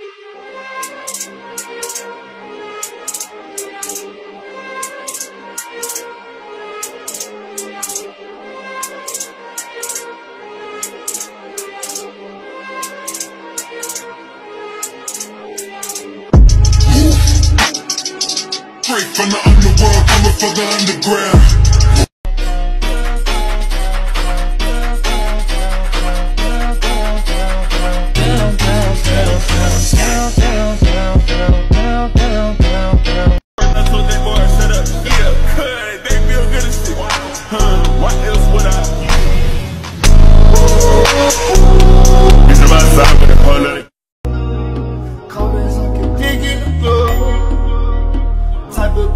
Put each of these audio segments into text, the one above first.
Straight from the underworld, coming for the underground.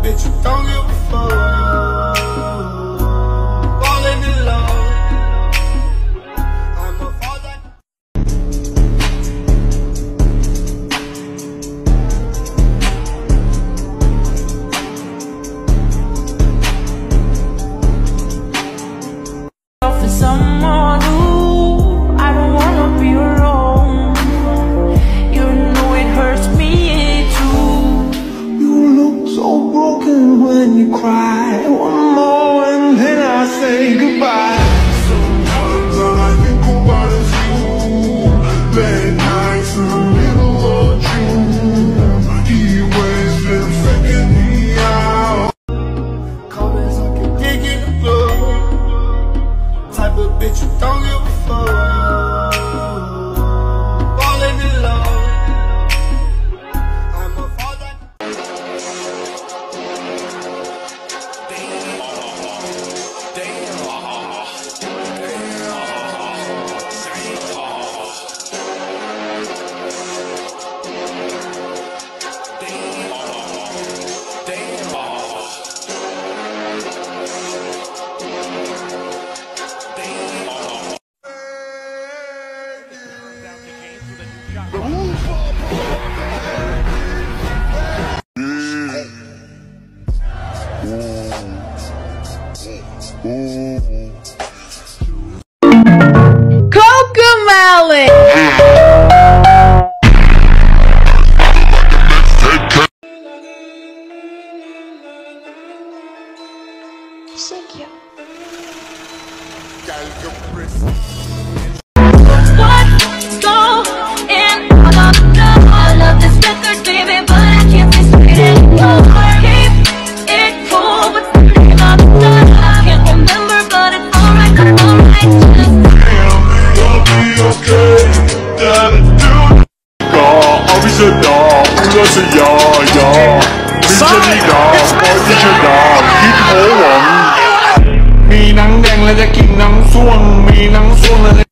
Bitch you don't give a fuck. Falling in love. For someone so broken when you cry. One more and then I say goodbye. Sometimes I think about you. Late nights in the middle of June. Been me out. I can dig in the. Type of bitch you don't give a fuck. Cocomelon! What สยามยามิ呀，你这里打，我一直打，一头王。มีนังแดงแล้วจะกินนังส้วง มีนังส้วงแล้วจะ